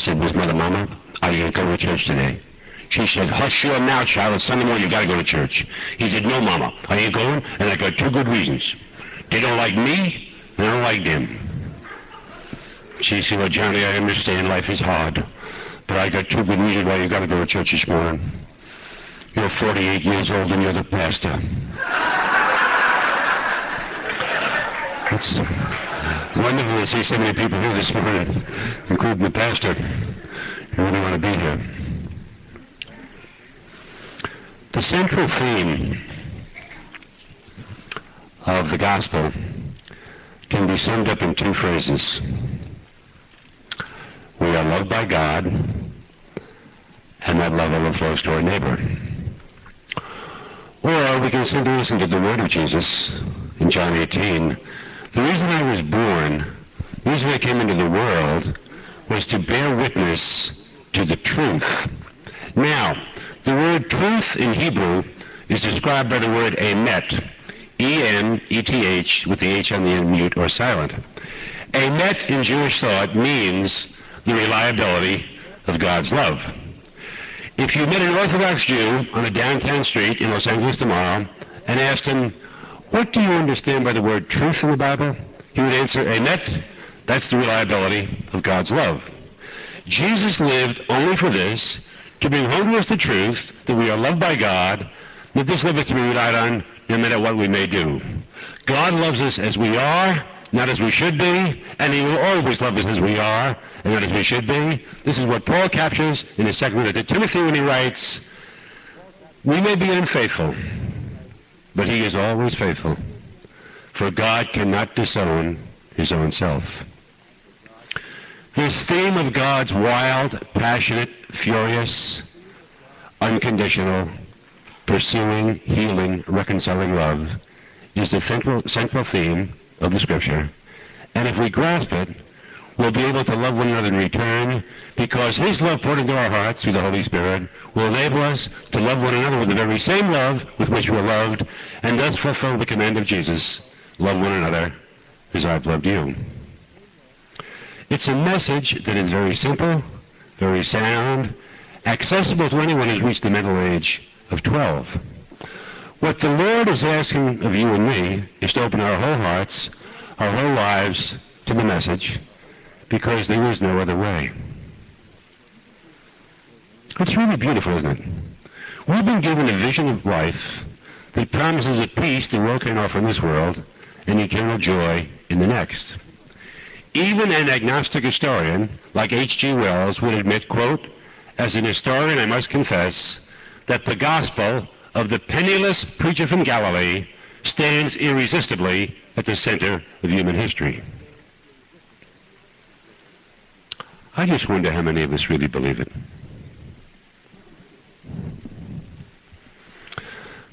said, "Was Mother Mama, are you going to church today?" She said, "Hush your mouth, child. It's Sunday morning. You've got to go to church." He said, "No, Mama, I ain't going, and I got two good reasons. They don't like me, and I don't like them." She said, "Well, Johnny, I understand life is hard, but I got two good reasons why you got to go to church this morning. You're 48 years old, and you're the pastor." It's wonderful to see so many people here this morning, including the pastor. You really want to be here. The central theme of the gospel can be summed up in two phrases. We are loved by God, and that love overflows to our neighbor. Or we can simply listen to the word of Jesus in John 18 the reason I was born, the reason I came into the world, was to bear witness to the truth. Now, the word truth in Hebrew is described by the word emet, E-M-E-T-H, with the H on the end mute or silent. Emet in Jewish thought means the reliability of God's love. If you met an Orthodox Jew on a downtown street in Los Angeles tomorrow and asked him, what do you understand by the word truth in the Bible? He would answer, Emet. That's the reliability of God's love. Jesus lived only for this, to bring home to us the truth that we are loved by God, that this love is to be relied on no matter what we may do. God loves us as we are, not as we should be, and He will always love us as we are, and not as we should be. This is what Paul captures in his second letter to Timothy when he writes, We may be unfaithful, but he is always faithful. For God cannot disown his own self. This theme of God's wild, passionate, furious, unconditional, pursuing, healing, reconciling love is the central, central theme of the Scripture. And if we grasp it, we'll be able to love one another in return because His love poured into our hearts through the Holy Spirit will enable us to love one another with the very same love with which we're loved and thus fulfill the command of Jesus love one another as I've loved you. It's a message that is very simple, very sound, accessible to anyone who's reached the mental age of 12. What the Lord is asking of you and me is to open our whole hearts, our whole lives to the message because there is no other way. It's really beautiful, isn't it? We've been given a vision of life that promises a peace the world can offer in this world and eternal joy in the next. Even an agnostic historian like H.G. Wells would admit, quote, as an historian I must confess that the gospel of the penniless preacher from Galilee stands irresistibly at the center of human history. I just wonder how many of us really believe it.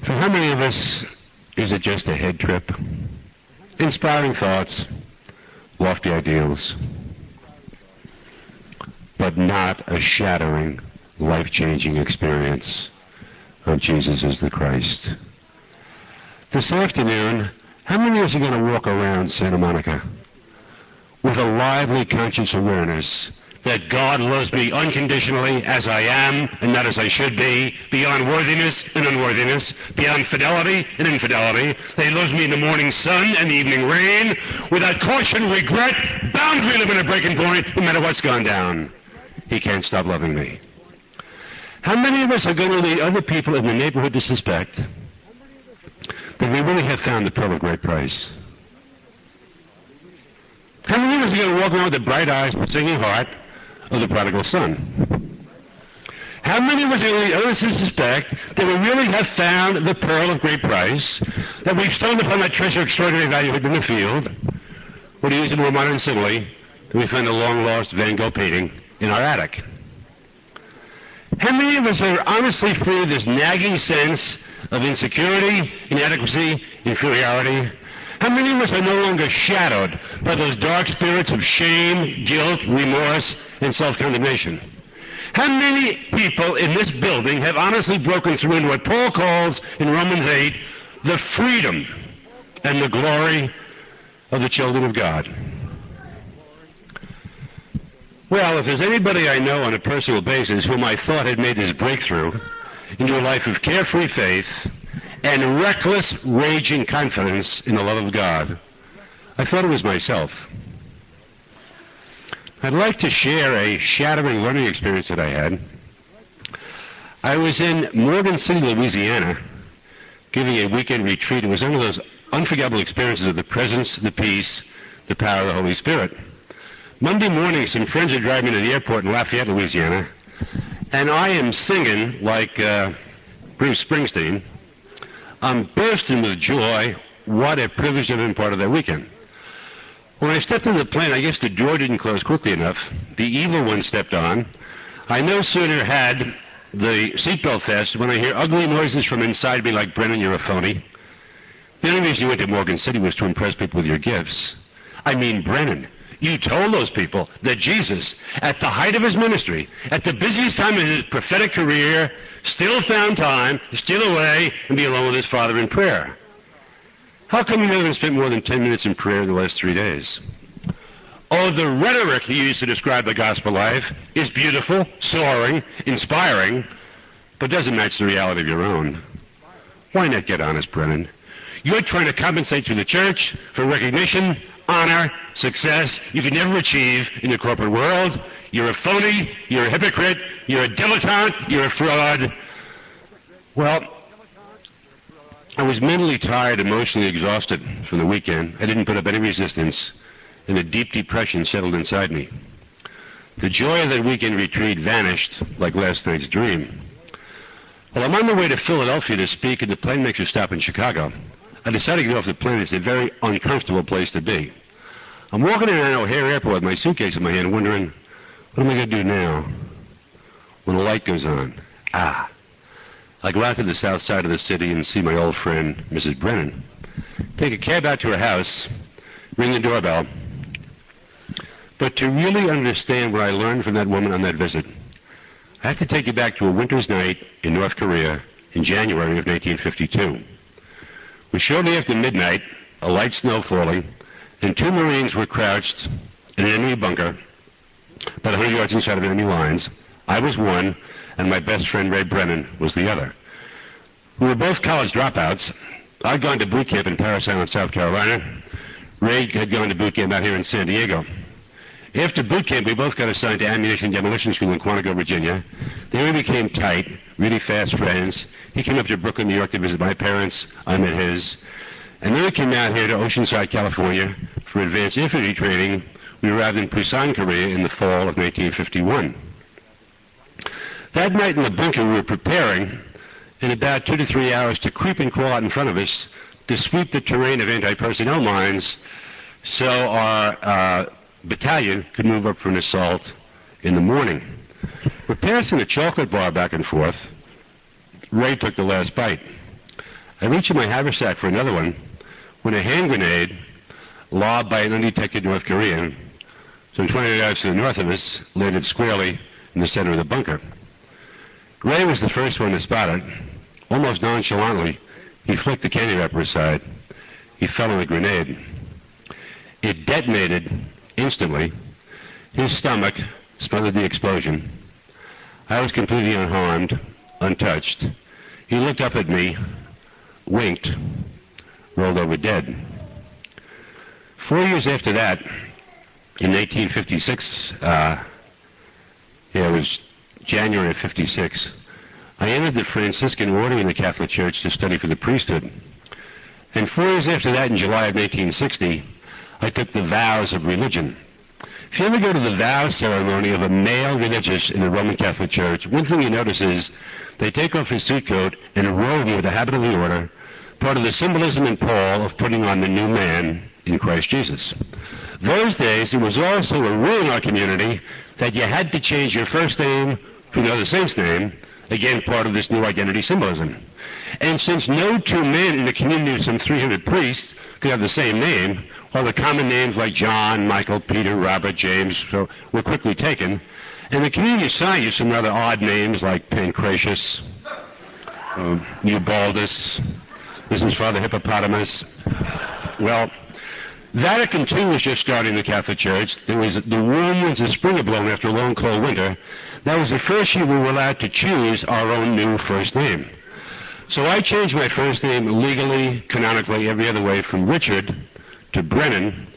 For how many of us is it just a head trip? Inspiring thoughts, lofty ideals, but not a shattering, life changing experience of Jesus as the Christ. This afternoon, how many of us are going to walk around Santa Monica with a lively conscious awareness that God loves me unconditionally as I am and not as I should be, beyond worthiness and unworthiness, beyond fidelity and infidelity. That He loves me in the morning sun and the evening rain, without caution, regret, boundary limit, a breaking point, no matter what's gone down. He can't stop loving me. How many of us are going to lead other people in the neighborhood to suspect that we really have found the pearl of great price? How many of us are going to walk around with the bright eyes and singing heart of the prodigal son. How many of us honestly suspect that we really have found the pearl of great price, that we've stumbled upon that treasure of extraordinary value hidden in the field, or to use more modern simile, that we find a long lost Van Gogh painting in our attic? How many of us are honestly free of this nagging sense of insecurity, inadequacy, inferiority, how many of us are no longer shadowed by those dark spirits of shame, guilt, remorse, and self condemnation? How many people in this building have honestly broken through into what Paul calls in Romans 8 the freedom and the glory of the children of God? Well, if there's anybody I know on a personal basis whom I thought had made this breakthrough into a life of carefree faith and reckless, raging confidence in the love of God, I thought it was myself. I'd like to share a shattering learning experience that I had. I was in Morgan City, Louisiana, giving a weekend retreat. It was one of those unforgettable experiences of the presence, the peace, the power of the Holy Spirit. Monday morning, some friends are driving to the airport in Lafayette, Louisiana, and I am singing like uh, Bruce Springsteen. I'm bursting with joy. What a privilege to have been part of that weekend. When I stepped into the plane, I guess the door didn't close quickly enough. The evil one stepped on. I no sooner had the seatbelt fastened when I hear ugly noises from inside me like, Brennan, you're a phony. The only reason you went to Morgan City was to impress people with your gifts. I mean, Brennan, you told those people that Jesus, at the height of his ministry, at the busiest time of his prophetic career, still found time to steal away and be alone with his Father in prayer. How come you haven't spent more than 10 minutes in prayer the last three days? Oh, the rhetoric he used to describe the gospel life is beautiful, soaring, inspiring, but doesn't match the reality of your own. Why not get honest, Brennan? You're trying to compensate to the church for recognition honor, success you can never achieve in the corporate world. You're a phony, you're a hypocrite, you're a dilettante, you're a fraud. Well, I was mentally tired, emotionally exhausted from the weekend. I didn't put up any resistance, and a deep depression settled inside me. The joy of that weekend retreat vanished like last night's dream. Well, I'm on my way to Philadelphia to speak, and the plane makes a stop in Chicago. I decided to get off the plane. It's a very uncomfortable place to be. I'm walking in at O'Hare Airport with my suitcase in my hand, wondering, what am I going to do now? When the light goes on. Ah. I go out to the south side of the city and see my old friend, Mrs. Brennan. Take a cab out to her house, ring the doorbell. But to really understand what I learned from that woman on that visit, I have to take you back to a winter's night in North Korea in January of 1952 It was shortly after midnight, a light snow falling, and two Marines were crouched in an enemy bunker about 100 yards inside of enemy lines. I was one, and my best friend Ray Brennan was the other. We were both college dropouts. I'd gone to boot camp in Parris Island, South Carolina. Ray had gone to boot camp out here in San Diego. After boot camp, we both got assigned to ammunition demolition school in Quantico, Virginia. There we became tight, really fast friends. He came up to Brooklyn, New York to visit my parents. I met his. And then we came out here to Oceanside, California for advanced infantry training. We arrived in Busan, Korea in the fall of 1951. That night in the bunker, we were preparing in about two to three hours to creep and crawl out in front of us to sweep the terrain of anti-personnel mines so our uh, battalion could move up for an assault in the morning. We're passing a chocolate bar back and forth. Ray took the last bite. I reach in my haversack for another one when a hand grenade, lobbed by an undetected North Korean, some 20 yards to the north of us, landed squarely in the center of the bunker. Ray was the first one to spot it. Almost nonchalantly, he flicked the candy wrapper aside. He fell on the grenade. It detonated instantly. His stomach smothered the explosion. I was completely unharmed, untouched. He looked up at me, winked, rolled over dead. Four years after that, in 1856, uh, yeah, it was January of 56, I entered the Franciscan order in the Catholic Church to study for the priesthood. And four years after that, in July of 1960, I took the vows of religion. If you ever go to the vow ceremony of a male religious in the Roman Catholic Church, one thing you notice is they take off his suit coat and robe with the habit of the order, part of the symbolism in Paul of putting on the new man in Christ Jesus. Those days, it was also a rule in our community that you had to change your first name to the saint's name, again, part of this new identity symbolism. And since no two men in the community of some 300 priests could have the same name, while the common names like John, Michael, Peter, Robert, James were quickly taken, and the community assigned you some rather odd names like Pancratius, uh, Eubaldus, this is Father Hippopotamus. Well, Vatican II was just starting the Catholic Church. There was the warm winds of spring had blown after a long, cold winter. That was the first year we were allowed to choose our own new first name. So I changed my first name legally, canonically, every other way from Richard to Brennan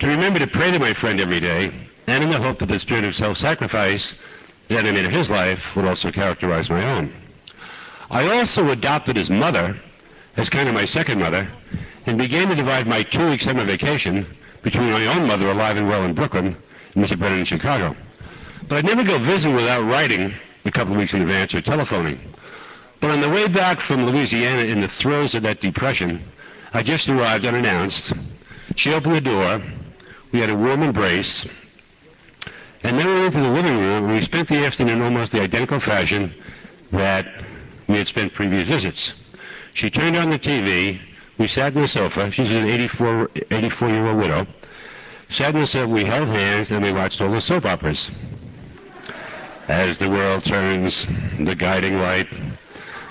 to remember to pray to my friend every day and in the hope that the spirit of self-sacrifice that animated his life would also characterize my own. I also adopted his mother as kind of my second mother and began to divide my two-week summer vacation between my own mother alive and well in Brooklyn and Mr. Brennan in Chicago. But I'd never go visit without writing a couple of weeks in advance or telephoning. But on the way back from Louisiana in the throes of that depression, I just arrived unannounced. She opened the door. We had a warm embrace. And then we went to the living room and we spent the afternoon in almost the identical fashion that we had spent previous visits. She turned on the TV. We sat on the sofa. She's an 84, 84 year old widow. Sat on the sofa. We held hands and we watched all the soap operas. As the world turns, the guiding light,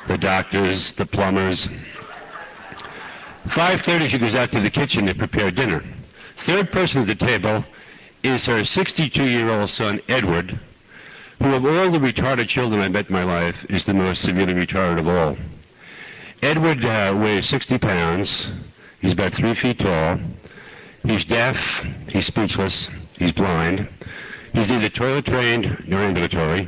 the doctors, the plumbers. 5.30 she goes out to the kitchen to prepare dinner. Third person at the table is her 62-year-old son, Edward, who of all the retarded children I met in my life is the most severely retarded of all. Edward uh, weighs 60 pounds. He's about three feet tall. He's deaf. He's speechless. He's blind. He's neither toilet trained nor ambulatory.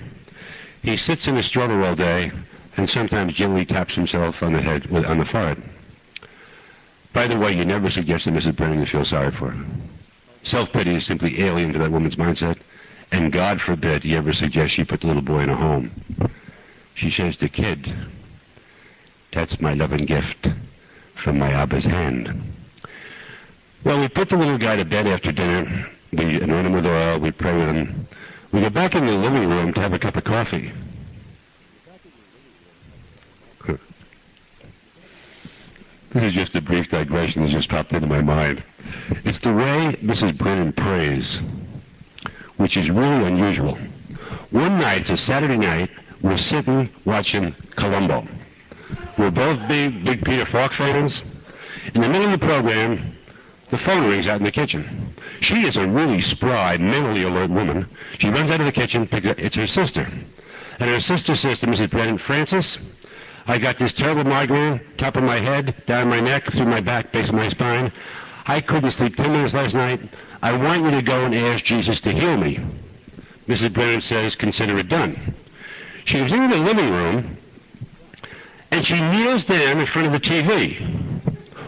He sits in a stroller all day and sometimes gently taps himself on the head with, on the forehead. By the way, you never suggested Mrs. Brennan to feel sorry for her. Self-pity is simply alien to that woman's mindset, and God forbid you ever suggest she put the little boy in a home. She says to kid, that's my loving gift from my Abba's hand. Well, we put the little guy to bed after dinner. We anoint him with oil. We pray with him. We go back into the living room to have a cup of coffee. This is just a brief digression that just popped into my mind. It's the way Mrs. Brennan prays, which is really unusual. One night, it's a Saturday night, we're sitting watching Columbo. We're both big, big Peter Falk fans. In the middle of the program, the phone rings out in the kitchen. She is a really spry, mentally alert woman. She runs out of the kitchen, picks up, it's her sister. And her sister says to Mrs. Brennan, Francis, I got this terrible migraine, top of my head, down my neck, through my back, base of my spine. I couldn't sleep 10 minutes last night. I want you to go and ask Jesus to heal me. Mrs. Brennan says, consider it done. She goes into the living room, and she kneels down in front of the TV.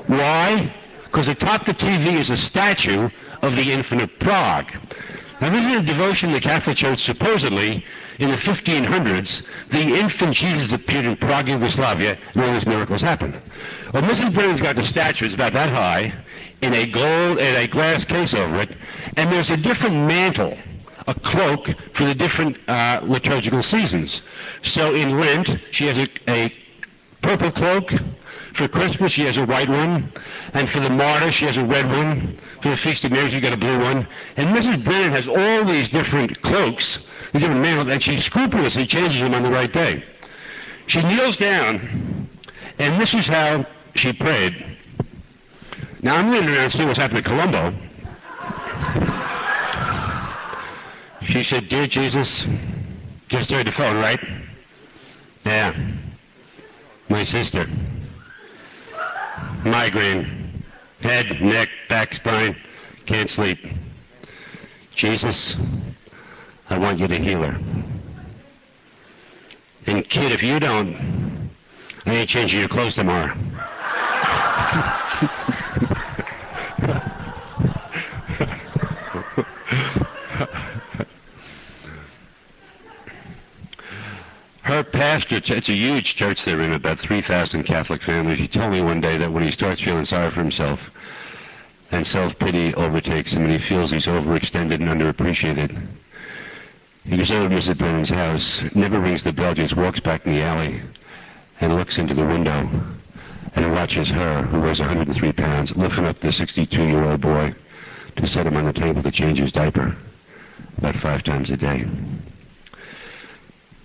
Why? Because atop the TV is a statue of the infant of Prague. Now, this is a devotion the Catholic Church supposedly in the 1500s, the infant Jesus appeared in Prague, Yugoslavia, and all these miracles happened. Well, Mrs. Brennan's got the statue, it's about that high, in a gold, in a glass case over it, and there's a different mantle, a cloak for the different uh, liturgical seasons. So in Lent, she has a, a purple cloak. For Christmas, she has a white one. And for the martyr, she has a red one. For the Feast of Mary, she got a blue one. And Mrs. Brennan has all these different cloaks the different males, and she scrupulously changes them on the right day. She kneels down, and this is how she prayed. Now I'm going to see what's happening to Columbo. She said, Dear Jesus, just heard the phone, right? Yeah. My sister. Migraine. Head, neck, back, spine. Can't sleep. Jesus, I want you to heal her. And kid, if you don't, I ain't changing your clothes tomorrow. pastor, it's a huge church there in about 3,000 Catholic families. He told me one day that when he starts feeling sorry for himself and self-pity overtakes him and he feels he's overextended and underappreciated, he goes over to Mrs. Brennan's house, never rings the bell, just walks back in the alley and looks into the window and watches her, who weighs 103 pounds, lifting up the 62-year-old boy to set him on the table to change his diaper about five times a day.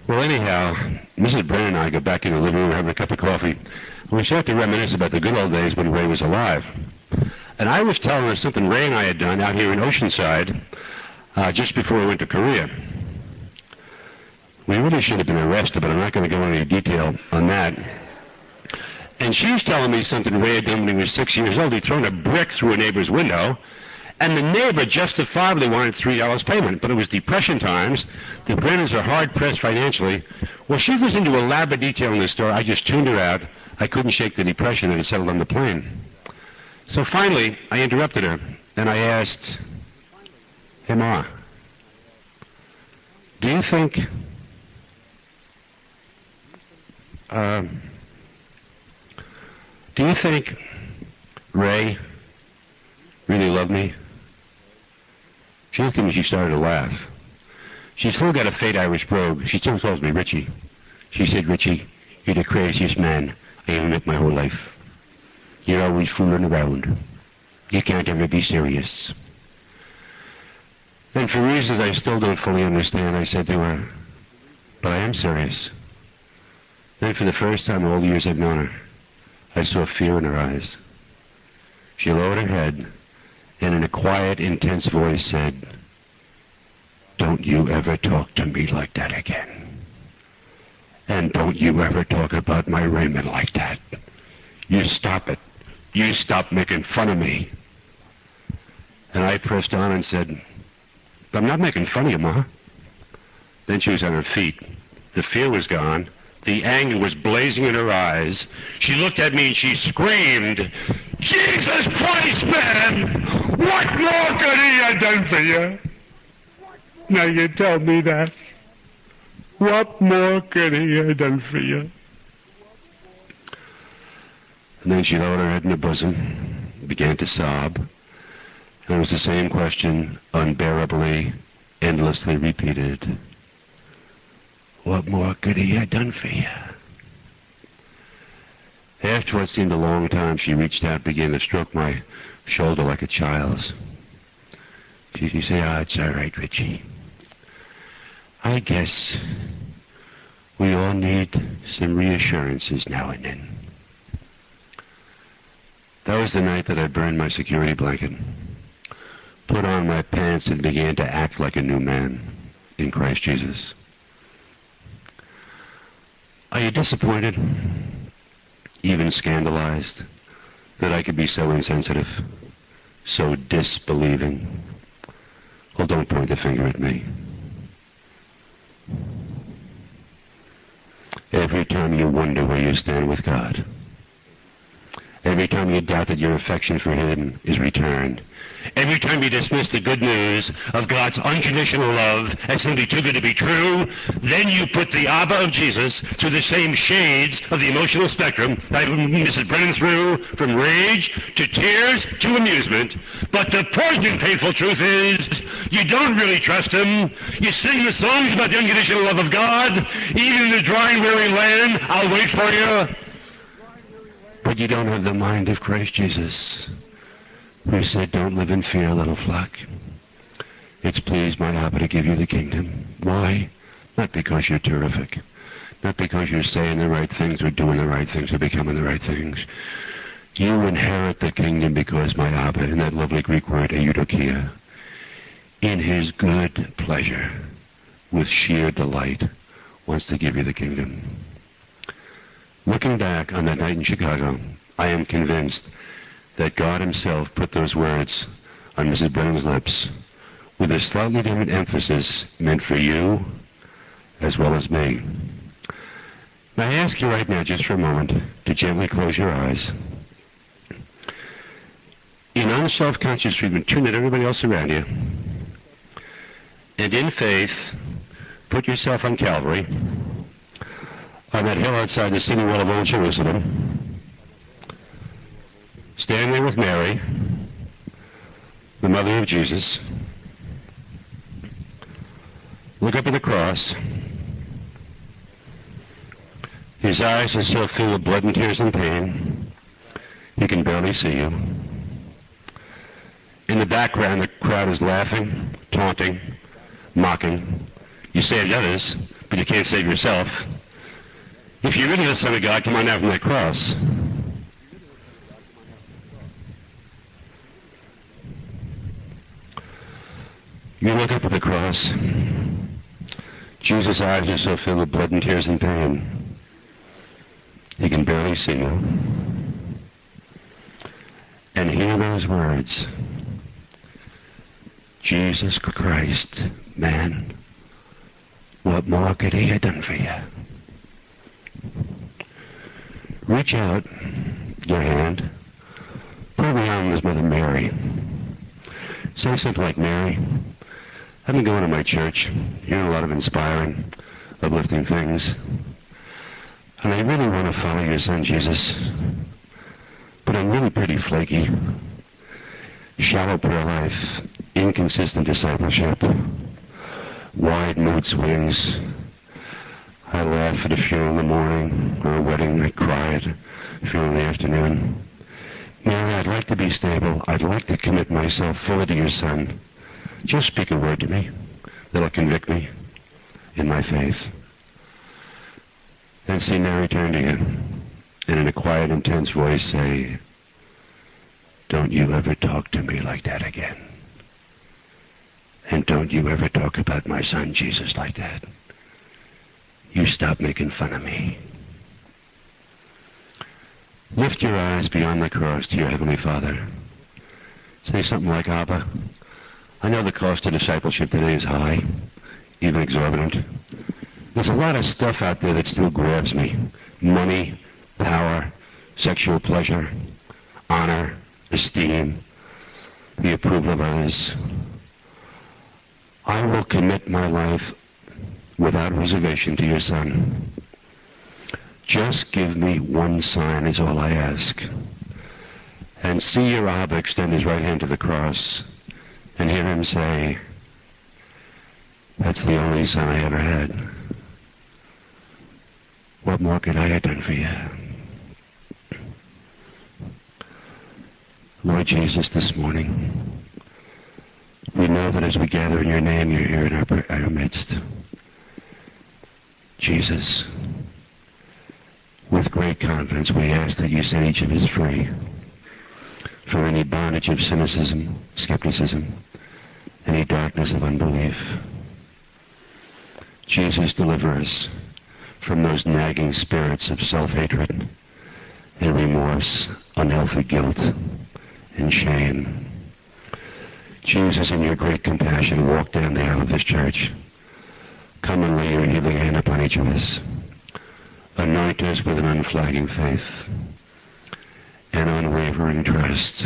Well, anyhow, Mrs. Brennan and I go back in the living room, having a cup of coffee, and we start to reminisce about the good old days when Ray was alive. And I was telling her something Ray and I had done out here in Oceanside uh, just before we went to Korea. We really should have been arrested, but I'm not going to go into any detail on that. And she was telling me something Ray had done when he was six years old. He'd thrown a brick through a neighbor's window, and the neighbor justifiably wanted three dollars payment, but it was depression times. The Brennans are hard pressed financially. Well, she goes into elaborate detail in this story. I just tuned her out. I couldn't shake the depression, and it settled on the plane. So finally, I interrupted her, and I asked, "Hey, Ma, do you think?" Uh, do you think Ray really loved me? She looked at me, she started to laugh. She's still got a fade Irish brogue. She still calls me Richie. She said, Richie, you're the craziest man I ever met my whole life. You're always fooling around. You can't ever be serious. And for reasons I still don't fully understand, I said to her, but I am serious. Then for the first time all the years I've known her, I saw fear in her eyes. She lowered her head and in a quiet, intense voice said, Don't you ever talk to me like that again. And don't you ever talk about my Raymond like that. You stop it. You stop making fun of me. And I pressed on and said, I'm not making fun of you, Ma. Then she was on her feet. The fear was gone. The anger was blazing in her eyes. She looked at me and she screamed, Jesus Christ, could done for you? Now you tell me that. What more could he have done for you? And then she lowered her head in her bosom, began to sob, and it was the same question, unbearably, endlessly repeated. What more could he have done for you? After what seemed a long time, she reached out and began to stroke my shoulder like a child's. She, she said, Ah, oh, it's all right, Richie. I guess we all need some reassurances now and then. That was the night that I burned my security blanket, put on my pants, and began to act like a new man in Christ Jesus. Are you disappointed, even scandalized, that I could be so insensitive, so disbelieving? Well, don't point the finger at me. Every time you wonder where you stand with God, every time you doubt that your affection for Him is returned, Every time you dismiss the good news of God's unconditional love as simply too good to be true, then you put the Abba of Jesus through the same shades of the emotional spectrum that Mrs. Brennan through, from rage to tears to amusement. But the poignant, painful truth is, you don't really trust Him. You sing the songs about the unconditional love of God, even in the dry and weary land, I'll wait for you. But you don't have the mind of Christ Jesus who said, Don't live in fear, little flock. It's pleased my Abba to give you the kingdom. Why? Not because you're terrific. Not because you're saying the right things or doing the right things or becoming the right things. You inherit the kingdom because my Abba, in that lovely Greek word, eudokia, in his good pleasure, with sheer delight, wants to give you the kingdom. Looking back on that night in Chicago, I am convinced that God Himself put those words on Mrs. Brennan's lips with a slightly different emphasis meant for you as well as me. May I ask you right now, just for a moment, to gently close your eyes. In unself conscious treatment, tune at everybody else around you. And in faith, put yourself on Calvary, on that hill outside the city wall of old Jerusalem Stand there with Mary, the mother of Jesus. Look up at the cross. His eyes are so full of blood and tears and pain, he can barely see you. In the background, the crowd is laughing, taunting, mocking. You saved others, but you can't save yourself. If you're really the Son of God, come on down from that cross. look up at the cross. Jesus' eyes are so filled with blood and tears and pain. He can barely see you. And hear those words Jesus Christ, man, what more could he have done for you? Reach out your hand, put it around his mother Mary. Say something like, Mary, I've been going to my church, hearing a lot of inspiring, uplifting things. And I really want to follow your son Jesus. But I'm really pretty flaky. Shallow prayer life, inconsistent discipleship, wide mood swings. I laugh at a funeral in the morning or a wedding. I cry at a funeral in the afternoon. Mary, I'd like to be stable. I'd like to commit myself fully to your son. Just speak a word to me that'll convict me in my faith. And see Mary turn to him and in a quiet, intense voice say, Don't you ever talk to me like that again. And don't you ever talk about my son Jesus like that. You stop making fun of me. Lift your eyes beyond the cross to your Heavenly Father. Say something like, Abba, I know the cost of discipleship today is high, even exorbitant. There's a lot of stuff out there that still grabs me money, power, sexual pleasure, honor, esteem, the approval of others. I will commit my life without reservation to your Son. Just give me one sign, is all I ask. And see your Abba extend his right hand to the cross and hear him say, That's the only son I ever had. What more could I have done for you? Lord Jesus, this morning, we know that as we gather in your name, you're here in our, our midst. Jesus, with great confidence, we ask that you set each of us free from any bondage of cynicism, skepticism, any darkness of unbelief. Jesus, deliver us from those nagging spirits of self hatred and remorse, unhealthy guilt, and shame. Jesus, in your great compassion, walk down the aisle of this church. Come and lay your healing hand upon each of us. Anoint us with an unflagging faith and unwavering trust.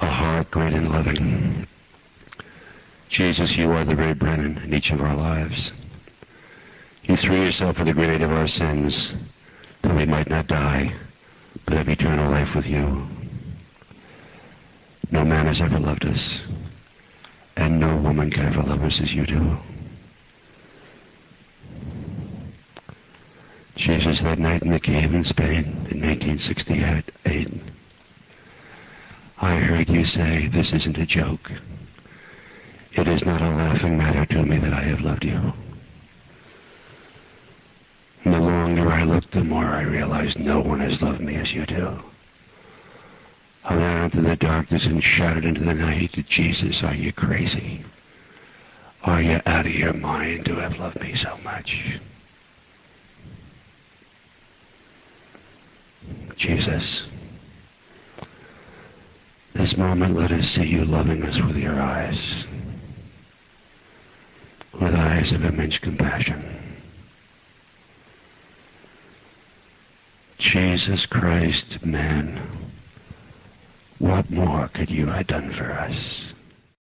A heart great and loving. Jesus, you are the very Brennan in each of our lives. You threw yourself for the grenade of our sins that we might not die, but have eternal life with you. No man has ever loved us, and no woman can ever love us as you do. Jesus, that night in the cave in Spain in 1968, I heard you say, This isn't a joke. It is not a laughing matter to me that I have loved you. The longer I looked, the more I realized no one has loved me as you do. I went into the darkness and shouted into the night, Jesus, are you crazy? Are you out of your mind to have loved me so much? Jesus, this moment let us see you loving us with your eyes, with eyes of immense compassion. Jesus Christ, man, what more could you have done for us?